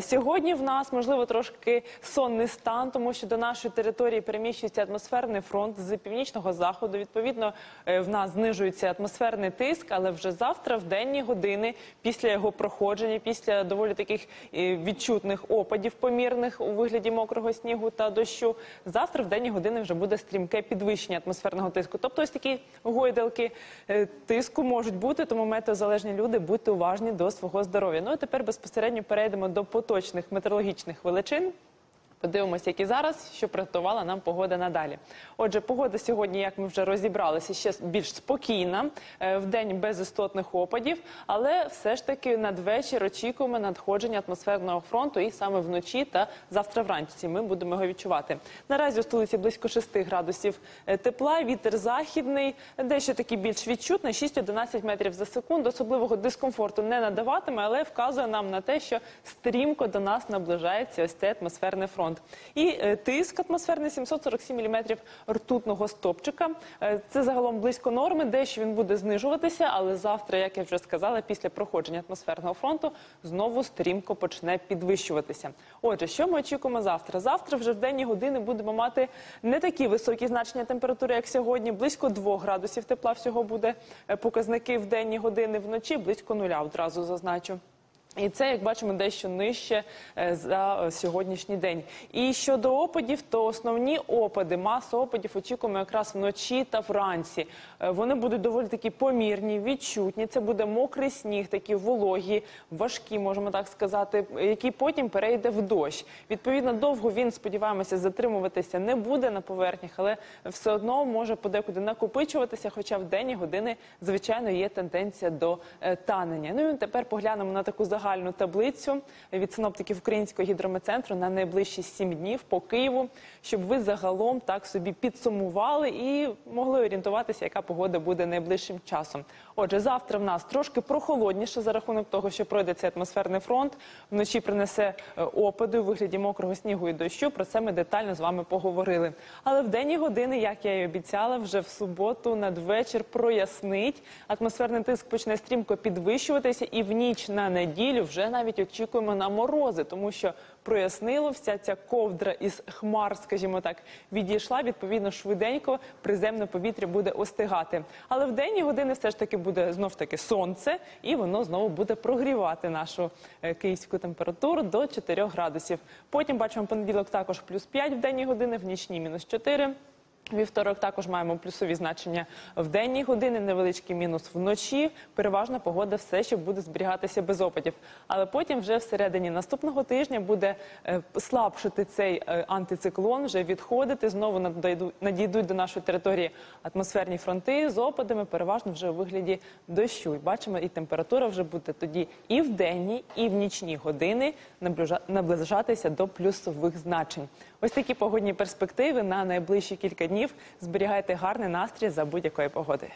Сьогодні в нас можливо трошки сонний стан, тому що до нашої території переміщується атмосферний фронт з північного заходу. Відповідно, е, в нас знижується атмосферний тиск, але вже завтра, в денні години, після його проходження, після доволі таких е, відчутних опадів помірних у вигляді мокрого снігу та дощу, завтра в денні години вже буде стрімке підвищення атмосферного тиску. Тобто, ось такі гойдалки е, тиску можуть бути, тому метеозалежні люди будьте уважні до свого здоров'я. Ну і тепер безпосередньо перейдемо до поточних метеорологічних величин. Подивимося, які зараз, що приготувала нам погода надалі. Отже, погода сьогодні, як ми вже розібралися, ще більш спокійна, е, в день без істотних опадів, але все ж таки надвечір очікуємо надходження атмосферного фронту, і саме вночі та завтра вранці ми будемо його відчувати. Наразі у столиці близько 6 градусів е, тепла, вітер західний, дещо такий більш відчутний, 6-11 метрів за секунду. Особливого дискомфорту не надаватиме, але вказує нам на те, що стрімко до нас наближається ось цей атмосферний фронт. І е, тиск атмосферний 747 мм ртутного стопчика. Е, Це загалом близько норми, дещо він буде знижуватися, але завтра, як я вже сказала, після проходження атмосферного фронту знову стрімко почне підвищуватися. Отже, що ми очікуємо завтра? Завтра вже в денні години будемо мати не такі високі значення температури, як сьогодні. Близько 2 градусів тепла всього буде е, показники в денні години, вночі близько нуля одразу зазначу. І це, як бачимо, дещо нижче е, за е, сьогоднішній день. І щодо опадів, то основні опади, масу опадів очікуємо якраз вночі та вранці. Е, Вони будуть доволі такі помірні, відчутні. Це буде мокрий сніг, такі вологі, важкі, можемо так сказати, який потім перейде в дощ. Відповідно, довго він сподіваємося затримуватися не буде на поверхнях, але все одно може подекуди накопичуватися. Хоча в денні години, звичайно, є тенденція до танення. Ну і тепер поглянемо на таку загальну таблицю від синоптиків Українського гідрометцентру на найближчі сім днів по Києву, щоб ви загалом так собі підсумували і могли орієнтуватися, яка погода буде найближчим часом. Отже, завтра в нас трошки прохолодніше за рахунок того, що пройде цей атмосферний фронт. Вночі принесе е, опади у вигляді мокрого снігу і дощу. Про це ми детально з вами поговорили. Але в денні години, як я і обіцяла, вже в суботу надвечір прояснить. Атмосферний тиск почне стрімко підвищуватися, і в ніч на неділю вже навіть очікуємо на морози, тому що прояснило вся ця ковдра із хмар, скажімо так, відійшла. Відповідно, швиденько приземне повітря буде остигати. Але в денні години все ж таки буде знов таки сонце, і воно знову буде прогрівати нашу е, київську температуру до 4 градусів. Потім бачимо понеділок також плюс 5 в денні години, в нічні мінус 4. Вівторок також маємо плюсові значення в денні години, невеличкий мінус вночі. Переважна погода все ще буде зберігатися без опадів. Але потім, вже всередині наступного тижня, буде е, слабшити цей е, антициклон, вже відходити. Знову надійду- надійдуть до нашої території атмосферні фронти з опадами, переважно вже у вигляді дощу. І бачимо, і температура вже буде тоді і в денні, і в нічні години наближа- наближатися до плюсових значень. Ось такі погодні перспективи на найближчі кілька днів. Зберігайте гарний настрій за будь-якої погоди.